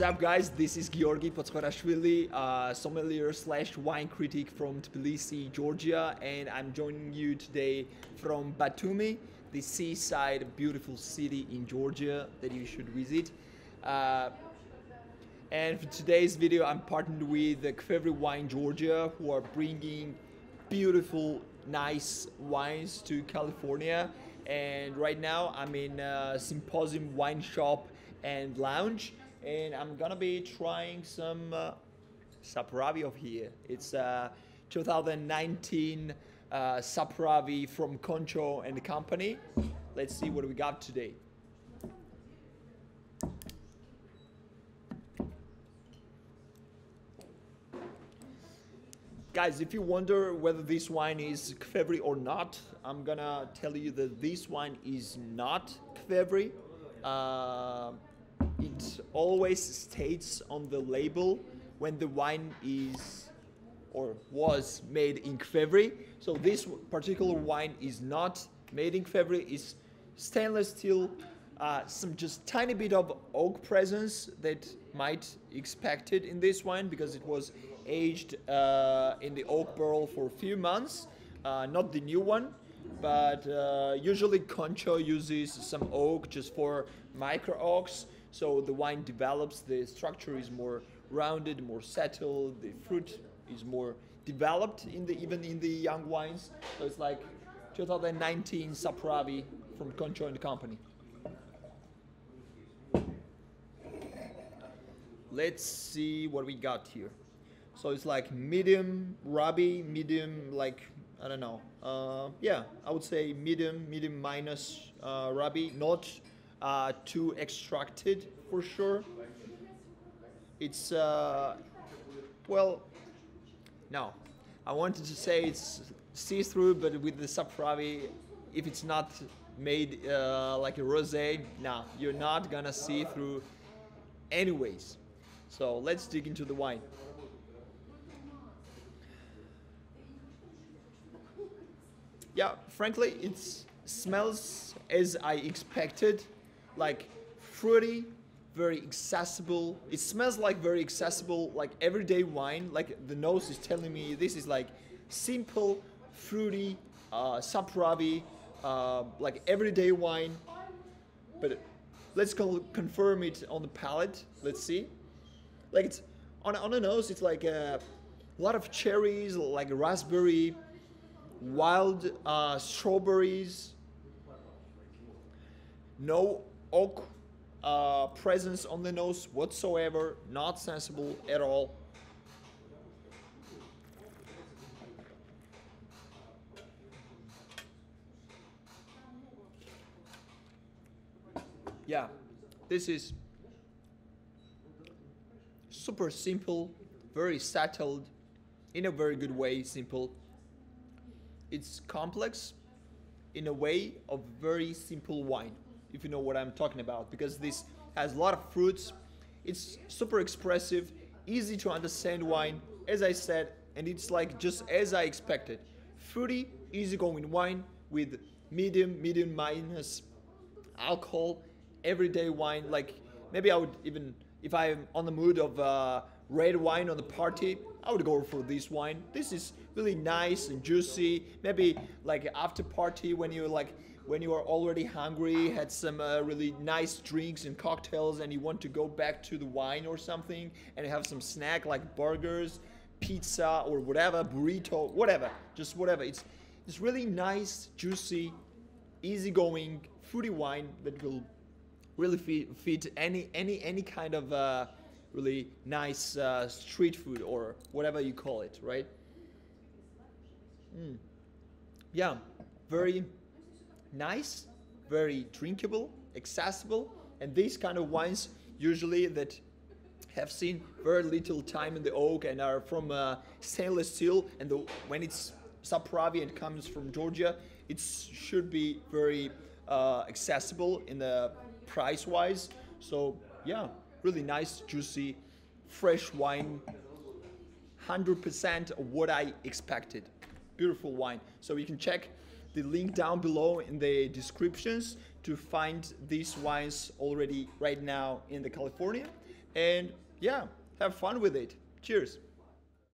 up, guys? This is Georgi Potskharashvili, uh, sommelier slash wine critic from Tbilisi, Georgia, and I'm joining you today from Batumi, the seaside, beautiful city in Georgia that you should visit. Uh, and for today's video, I'm partnered with the Qvevri Wine Georgia, who are bringing beautiful, nice wines to California. And right now, I'm in a Symposium Wine Shop and Lounge, and I'm gonna be trying some uh, Saperavi of here. It's uh, 2019 uh, Saperavi from Koncho and the Company. Let's see what we got today. Guys, if you wonder whether this wine is Qvevri or not, I'm gonna tell you that this wine is not Qvevri. Uh, always states on the label when the wine is or was made in Qvevri. So this particular wine is not made in Qvevri. It's stainless steel, uh, some just tiny bit of oak presence that might expected in this wine because it was aged uh, in the oak barrel for a few months, uh, not the new one. But uh, usually Koncho uses some oak just for micro oaks, so the wine develops. The structure is more rounded, more settled. The fruit is more developed in the even in the young wines. So it's like 2019 Saperavi from Koncho and Company. Let's see what we got here. So it's like medium ruby, medium like I don't know. Uh, yeah, I would say medium, medium minus uh, ruby, not uh, too extracted for sure. It's uh, well, no. I wanted to say it's see-through, but with the Saperavi, if it's not made uh, like a rosé, nah, you're not gonna see through anyways. So let's dig into the wine. Yeah, frankly, it smells as I expected, like fruity, very accessible. It smells like very accessible, like everyday wine. Like the nose is telling me this is like simple, fruity, uh, Saperavi, uh, like everyday wine. But let's confirm it on the palate. Let's see. Like it's on on the nose, it's like a lot of cherries, like raspberry, wild uh, strawberries, no oak uh, presence on the nose whatsoever, not sensible at all. Yeah, this is super simple, very settled, in a very good way, simple it's complex in a way of very simple wine, if you know what I'm talking about, because this has a lot of fruits. It's super expressive, easy to understand wine, as I said, and it's like just as I expected. Fruity, easygoing wine with medium, medium minus alcohol, everyday wine. Like maybe I would even, if I'm on the mood of uh, red wine on the party, I would go for this wine. This is really nice and juicy. Maybe like after party when you like when you are already hungry, had some uh, really nice drinks and cocktails, and you want to go back to the wine or something, and have some snack like burgers, pizza, or whatever, burrito, whatever, just whatever. It's it's really nice, juicy, easygoing, fruity wine that will really fit, fit any any any kind of uh, really nice uh, street food or whatever you call it, right? Mm. Yeah, very nice, very drinkable, accessible, and these kind of wines usually that have seen very little time in the oak and are from uh, stainless steel, and the, when it's Saperavi and comes from Georgia, it should be very uh, accessible in the price wise. So yeah, really nice, juicy, fresh wine, 100% of what I expected beautiful wine. So you can check the link down below in the descriptions to find these wines already right now in the California. and yeah, have fun with it. Cheers.